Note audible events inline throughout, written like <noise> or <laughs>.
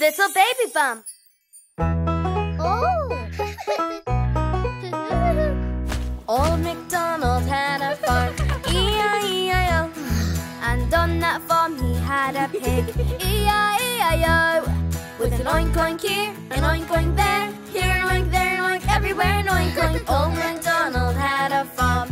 Little Baby Bum. Oh! <laughs> Old MacDonald had a farm, E-I-E-I-O. And on that farm he had a pig, E-I-E-I-O. With an oink oink here, an oink oink there, here an oink, there an oink, everywhere an oink oink. Old MacDonald had a farm,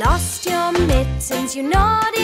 lost your mittens, you naughty.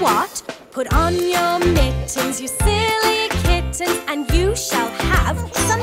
What? Put on your mittens, you silly kittens, and you shall have some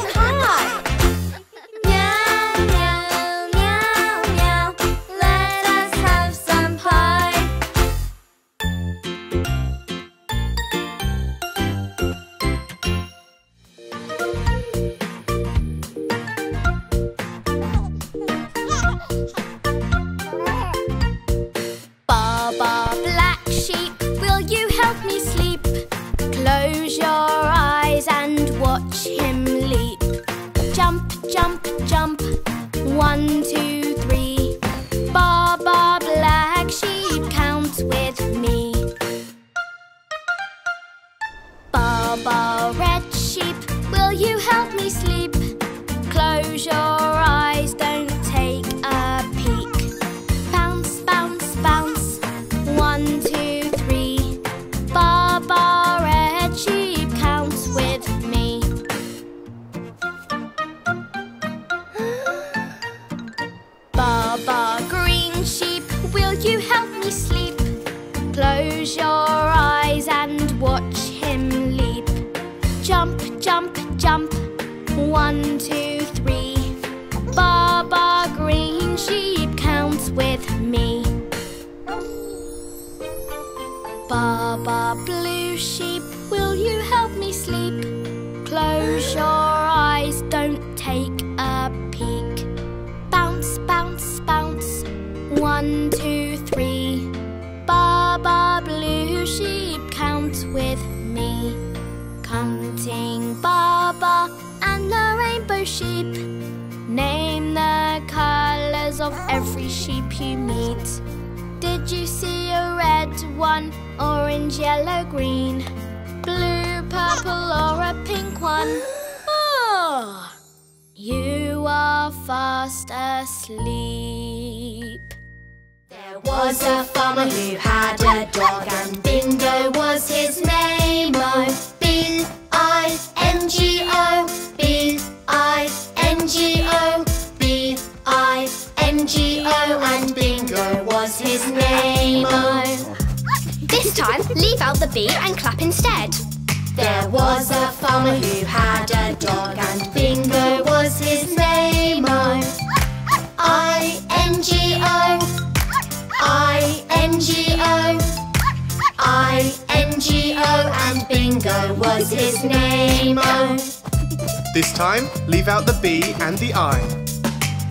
every sheep you meet. Did you see a red one, orange, yellow, green, blue, purple, or a pink one? Oh, you are fast asleep. There was a farmer who had a dog, and Bingo was his name. Oh, B I N G O, B I N G O, B I N G O, and Bingo was his name. Oh. This time, leave out the B and clap instead. There was a farmer who had a dog, and Bingo was his name. Oh, I N G O, I N G O, I N G O, and Bingo was his name. Oh, This time, leave out the B and the I.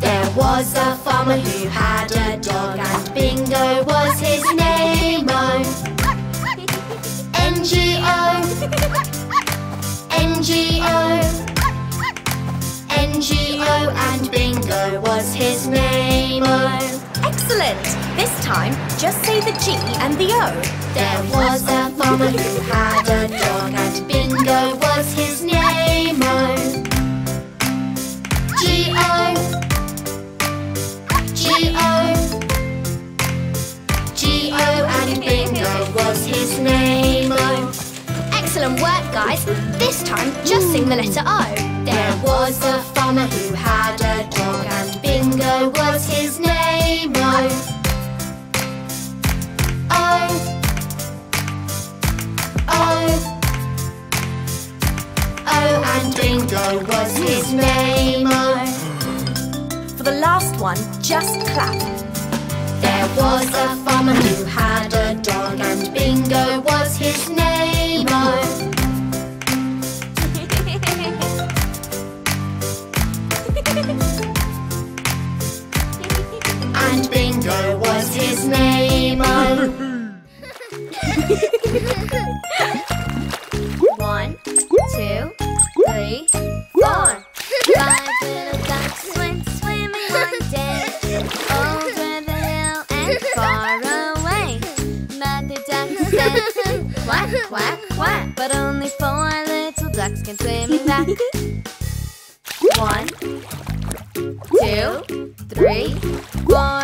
there was a farmer who had a dog, and Bingo was his name. Oh, N G O, N G O. N-G-O and Bingo was his name. Oh, Excellent! This time, just say the G and the O. there was a farmer who had a dog and Bingo was his His name. Oh, Excellent work, guys. This time, just sing the letter O. There was a farmer who had a dog and Bingo was his name. Oh, oh, oh, oh, and Bingo was his name. Oh, For the last one, just clap. there was a farmer who had a dog and Bingo was his name. And Bingo was his name. <laughs> But only four little ducks can swim in back <laughs> One Two Three Four.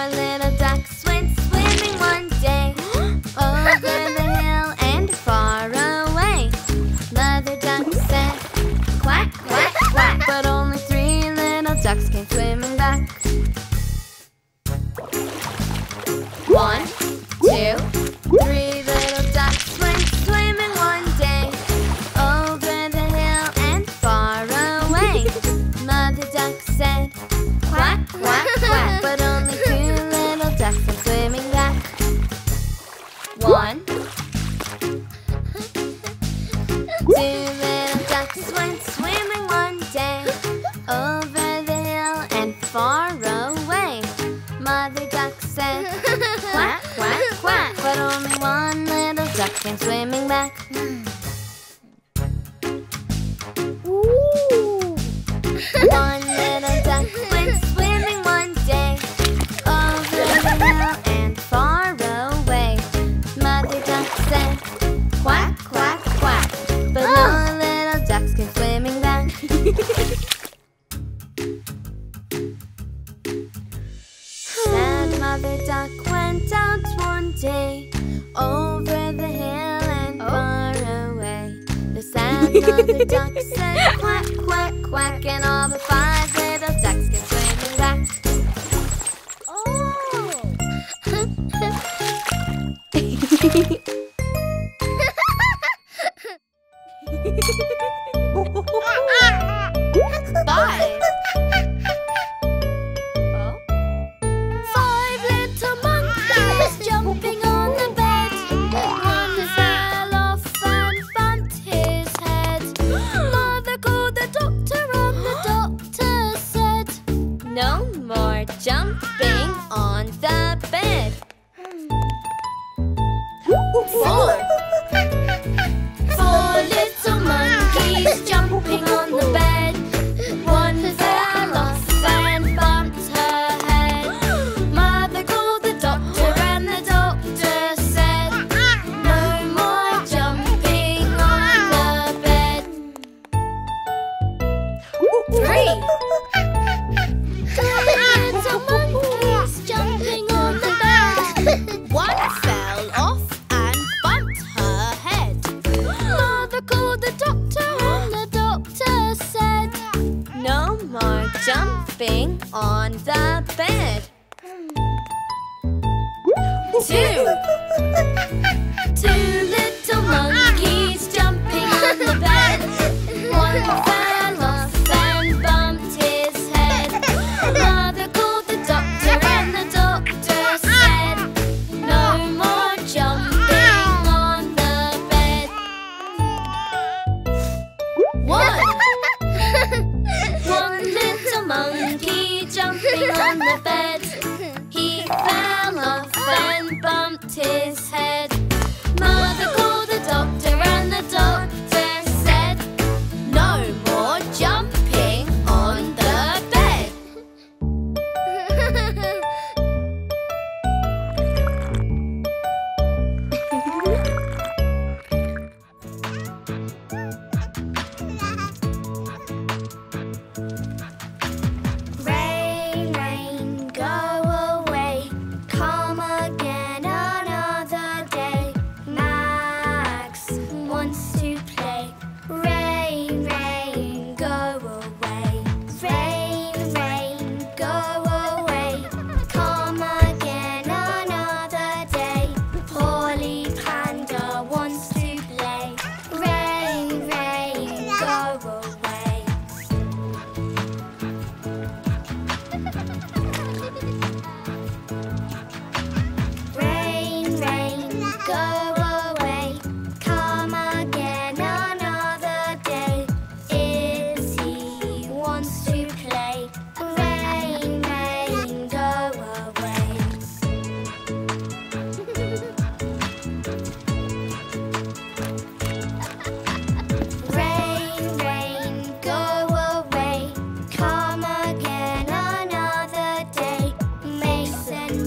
jump.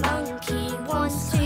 monkey wants to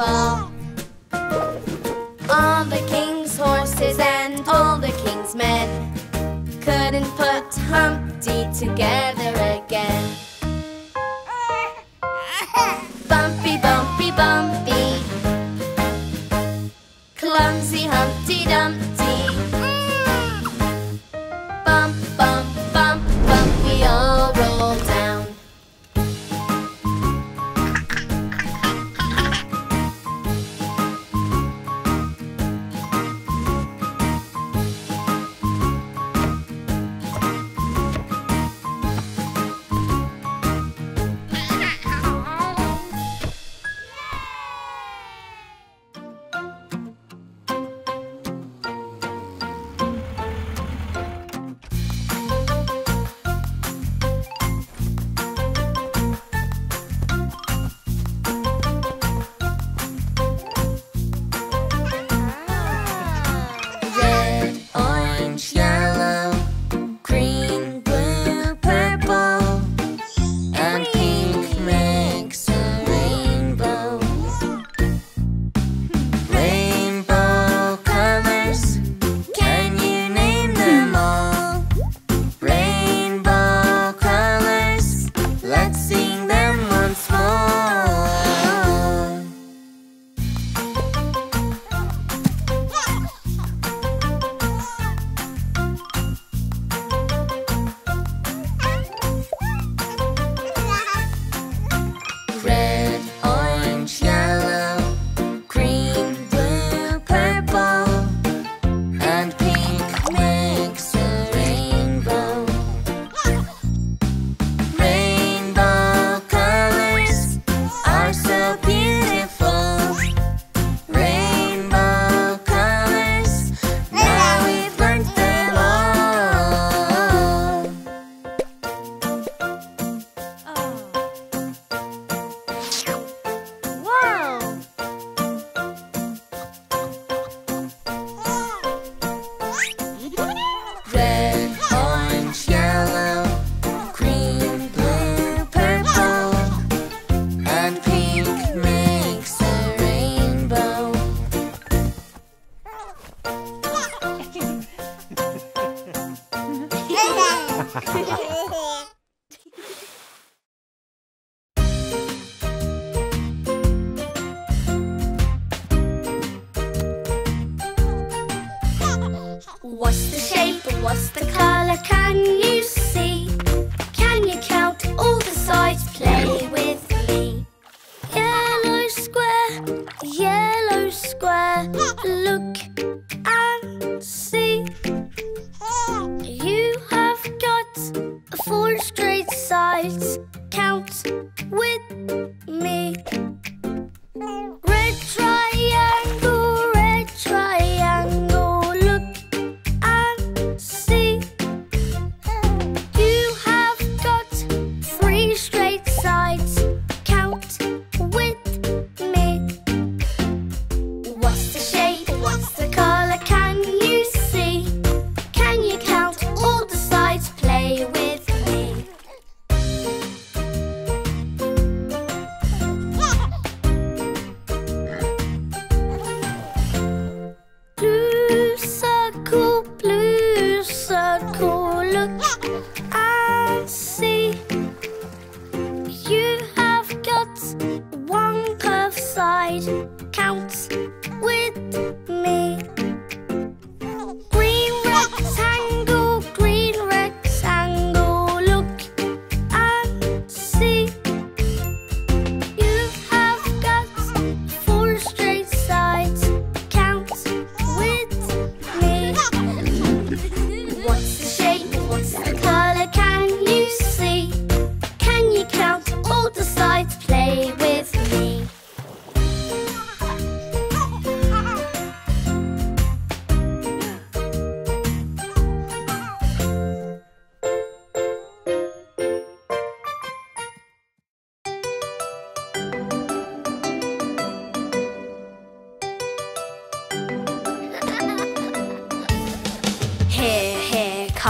fall. All the king's horses and all the king's men couldn't put Humpty together.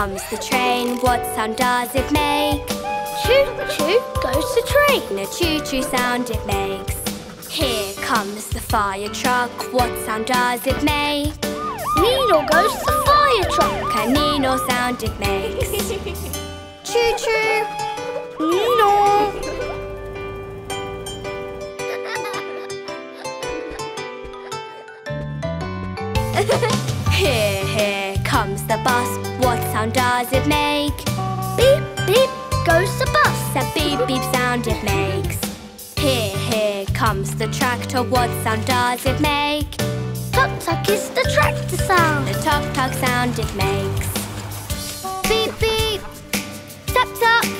Comes the train. What sound does it make? Choo choo goes the train. A choo-choo sound it makes. Here comes the fire truck. What sound does it make? Nino goes the fire truck. A nino sound it makes. <laughs> Choo-choo. Beep sound it makes. Here, here comes the tractor. What sound does it make? Tuck tuck is the tractor sound. The tuk tuk sound it makes. Beep beep. Tuck tuck. <laughs>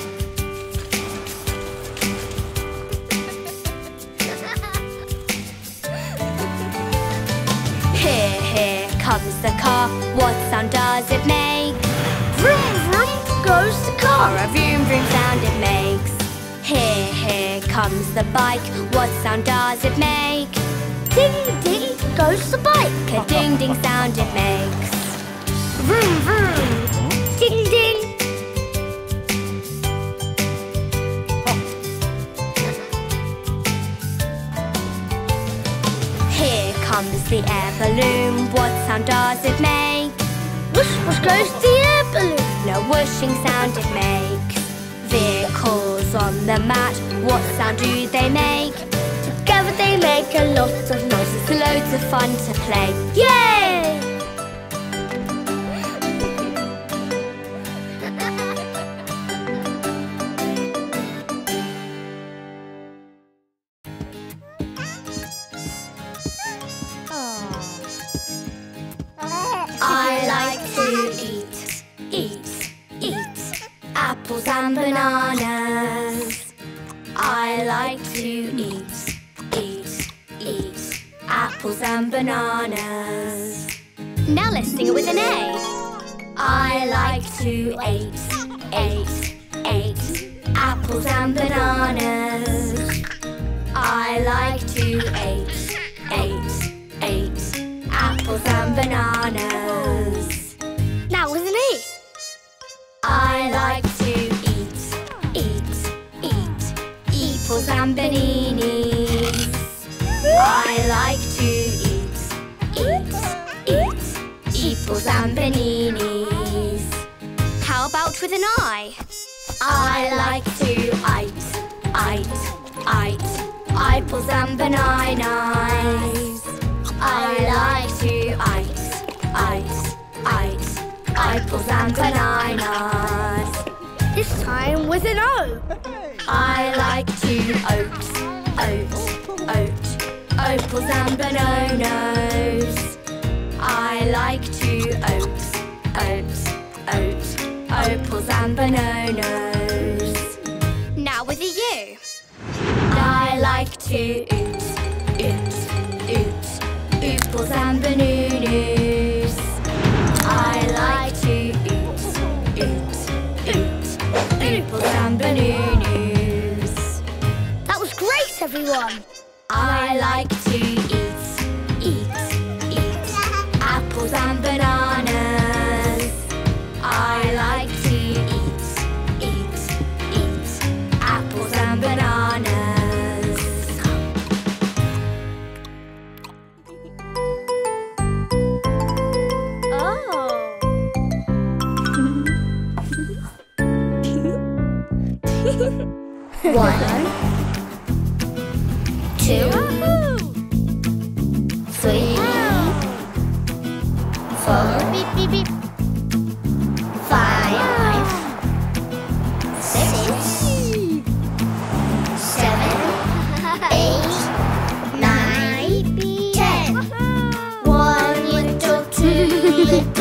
Here, here comes the car. What sound does it make? Vroom vroom goes the car. a vroom vroom sound it makes. Here, here comes the bike. What sound does it make? Ding ding goes the bike. A ding ding sound it makes. Vroom vroom. Ding ding. Here comes the air balloon. What sound does it make? Whoosh whoosh goes the air balloon. No whooshing sound it makes. Vehicles on the mat. What sound do they make? Together they make a lot of noises, loads of fun to play. Yay! I like to eat, eat, eat apples and bananas. I like to eat, eat, eat apples and bananas. Now with an I like to eat, eat, eat apples and bananas. I like to eat, eat, eat apples and bananas. With an I? I like to eat, eat, eat apples and bananas. I like to eat, eat, eat apples and bananas. This time with an O. I like to oat, oat, oat, apples and bananas. I like to oat, oat, oat, apples and bananas. Now with a U. I like to oot, oot, oot, apples and bananas. I like to oot, oot, oot, apples and bananas. That was great, everyone. I like two